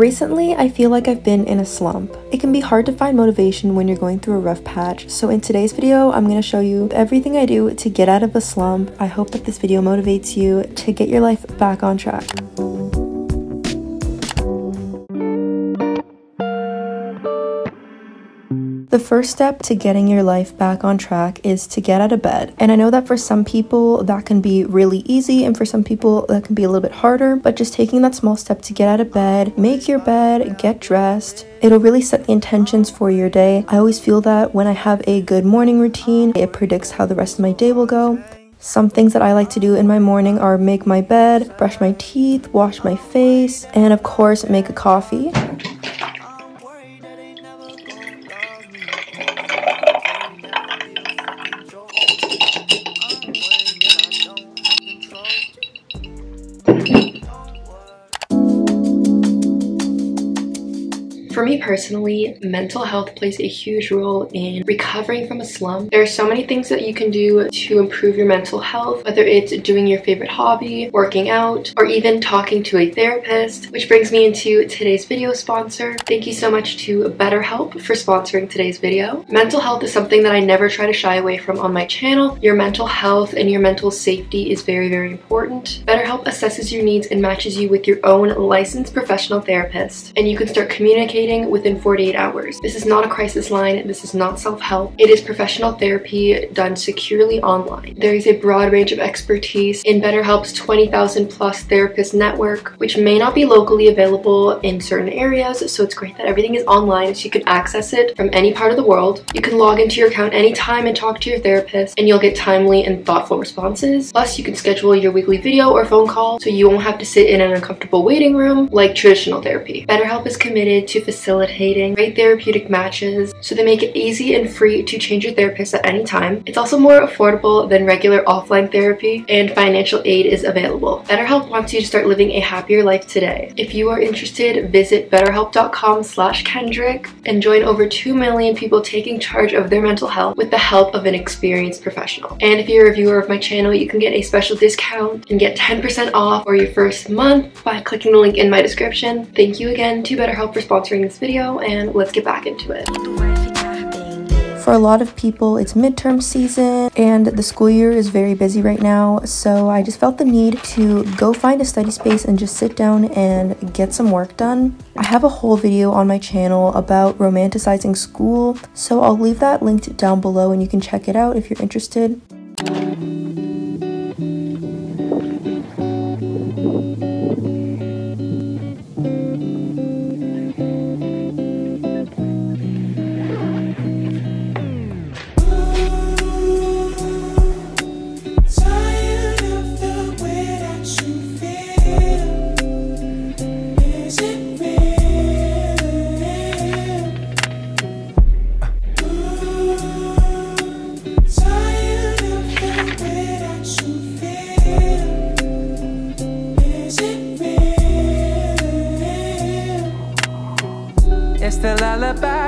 Recently, I feel like I've been in a slump. It can be hard to find motivation when you're going through a rough patch, so in today's video, I'm going to show you everything I do to get out of a slump. I hope that this video motivates you to get your life back on track. The first step to getting your life back on track is to get out of bed. And I know that for some people that can be really easy, and for some people that can be a little bit harder, but just taking that small step to get out of bed, make your bed, get dressed, It'll really set the intentions for your day. I always feel that when I have a good morning routine, it predicts how the rest of my day will go. Some things that I like to do in my morning are make my bed, brush my teeth, wash my face, and of course, make a coffee. For me personally, mental health plays a huge role in recovering from a slump. There are so many things that you can do to improve your mental health, whether it's doing your favorite hobby, working out, or even talking to a therapist, which brings me into today's video sponsor. Thank you so much to BetterHelp for sponsoring today's video. Mental health is something that I never try to shy away from on my channel. Your mental health and your mental safety is very, very important. BetterHelp assesses your needs and matches you with your own licensed professional therapist, and you can start communicating within 48 hours. This is not a crisis line, this is not self-help. It is professional therapy done securely online. There is a broad range of expertise in BetterHelp's 20,000 plus therapist network, which may not be locally available in certain areas, so it's great that everything is online so you can access it from any part of the world. You can log into your account anytime and talk to your therapist, and you'll get timely and thoughtful responses. Plus, you can schedule your weekly video or phone call so you won't have to sit in an uncomfortable waiting room like traditional therapy. BetterHelp is committed to facilitating great therapeutic matches, so they make it easy and free to change your therapist at any time. It's also more affordable than regular offline therapy, and financial aid is available. BetterHelp wants you to start living a happier life today. If you are interested, visit betterhelp.com slash Kendrick and join over 2 million people taking charge of their mental health with the help of an experienced professional. And if you're a viewer of my channel, you can get a special discount and get 10% off for your first month by clicking the link in my description. Thank you again to BetterHelp for sponsoring this video and let's get back into it. For a lot of people, it's midterm season and the school year is very busy right now. So I just felt the need to go find a study space and just sit down and get some work done. I have a whole video on my channel about romanticizing school. So I'll leave that linked down below and you can check it out if you're interested.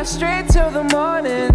Straight till the morning.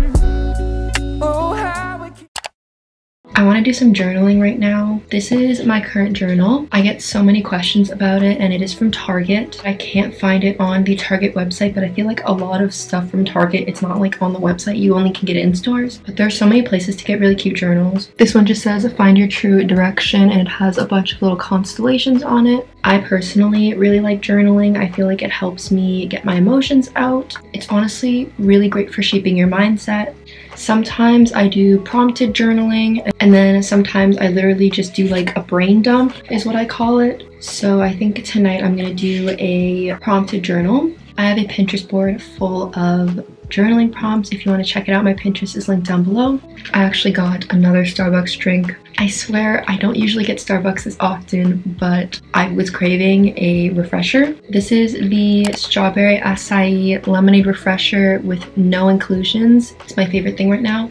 Do some journaling right now. This is my current journal. I get so many questions about it and it is from Target. I can't find it on the Target website, but I feel like a lot of stuff from Target, it's not like on the website. You only can get it in stores, but there's so many places to get really cute journals. This one just says find your true direction and it has a bunch of little constellations on it. I personally really like journaling. I feel like it helps me get my emotions out. It's honestly really great for shaping your mindset. Sometimes I do prompted journaling and then sometimes I literally just do like a brain dump is what I call it. So I think tonight I'm gonna do a prompted journal. I have a Pinterest board full of journaling prompts. If you want to check it out, my Pinterest is linked down below. I actually got another Starbucks drink. I swear I don't usually get Starbucks as often, but I was craving a refresher. This is the strawberry acai lemonade refresher with no inclusions. It's my favorite thing right now.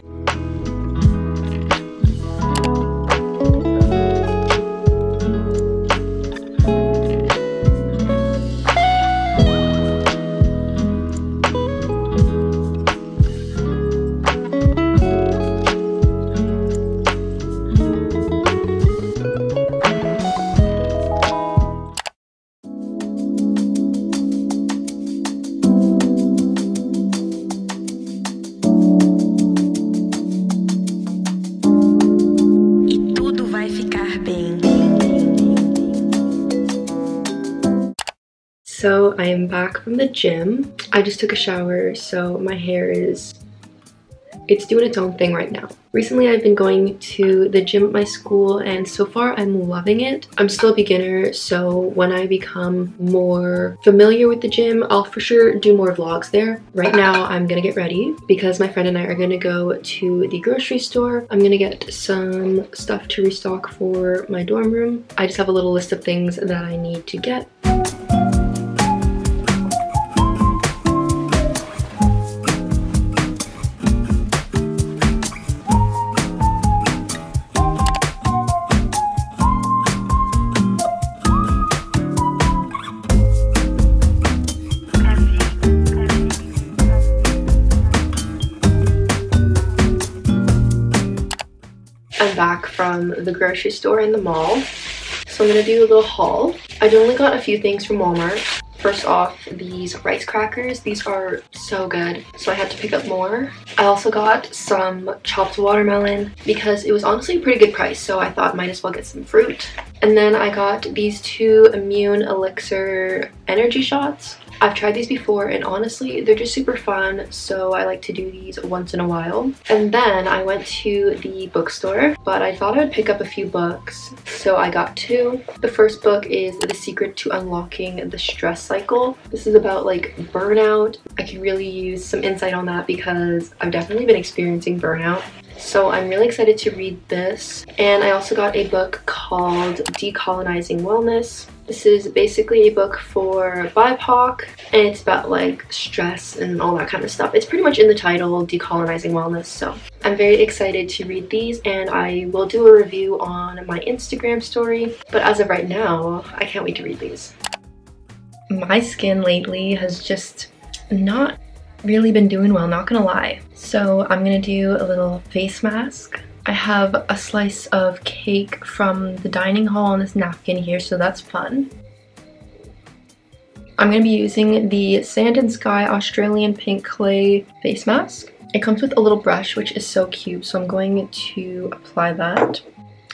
I am back from the gym. I just took a shower, so my hair is it's doing its own thing right now. Recently, I've been going to the gym at my school and so far I'm loving it. I'm still a beginner, so when I become more familiar with the gym, I'll for sure do more vlogs there. Right now, I'm gonna get ready because my friend and I are gonna go to the grocery store. I'm gonna get some stuff to restock for my dorm room. I just have a little list of things that I need to get. From the grocery store in the mall. So I'm gonna do a little haul. I only got a few things from Walmart. First off, these rice crackers. These are so good. So I had to pick up more. I also got some chopped watermelon because it was honestly a pretty good price. So I thought might as well get some fruit. And then I got these two Immune Elixir energy shots. I've tried these before and honestly they're just super fun so I like to do these once in a while. And then I went to the bookstore but I thought I would pick up a few books so I got two. The first book is The Secret to Unlocking the Stress Cycle. This is about like burnout. I can really use some insight on that because I've definitely been experiencing burnout. So I'm really excited to read this. And I also got a book called Decolonizing Wellness. This is basically a book for BIPOC and it's about like stress and all that kind of stuff. It's pretty much in the title, Decolonizing Wellness. So I'm very excited to read these and I will do a review on my Instagram story. But as of right now, I can't wait to read these. My skin lately has just not really been doing well, not gonna lie. So I'm gonna do a little face mask. I have a slice of cake from the dining hall on this napkin here, so that's fun. I'm gonna be using the Sand and Sky Australian Pink Clay face mask. It comes with a little brush, which is so cute, so I'm going to apply that.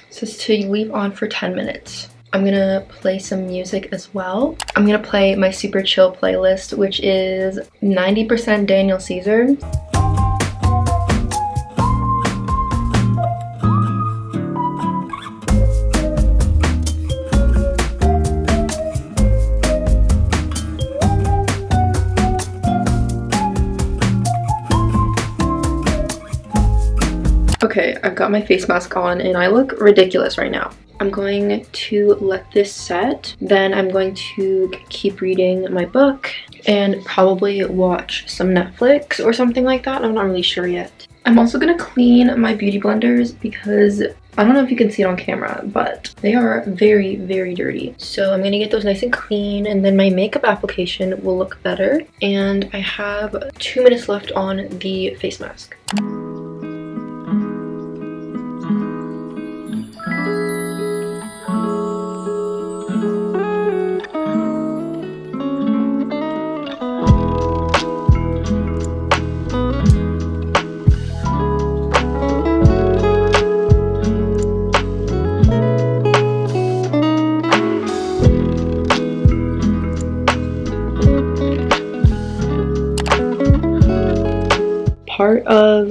It says to leave on for 10 minutes. I'm gonna play some music as well. I'm gonna play my super chill playlist, which is 90% Daniel Caesar. Okay, I've got my face mask on and I look ridiculous right now. I'm going to let this set. Then I'm going to keep reading my book and probably watch some Netflix or something like that. I'm not really sure yet. I'm also gonna clean my beauty blenders because I don't know if you can see it on camera, but they are very, very dirty. So I'm gonna get those nice and clean and then my makeup application will look better. And I have two minutes left on the face mask.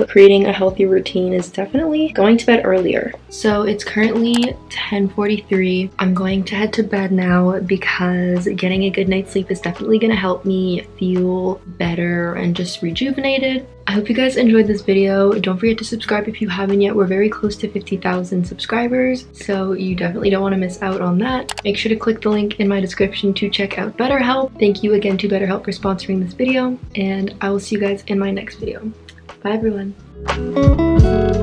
Of creating a healthy routine is definitely going to bed earlier. So it's currently 10:43. I'm going to head to bed now because getting a good night's sleep is definitely going to help me feel better and just rejuvenated. I hope you guys enjoyed this video. Don't forget to subscribe if you haven't yet. We're very close to 50,000 subscribers, so you definitely don't want to miss out on that. Make sure to click the link in my description to check out BetterHelp. Thank you again to BetterHelp for sponsoring this video, and I will see you guys in my next video. Bye everyone.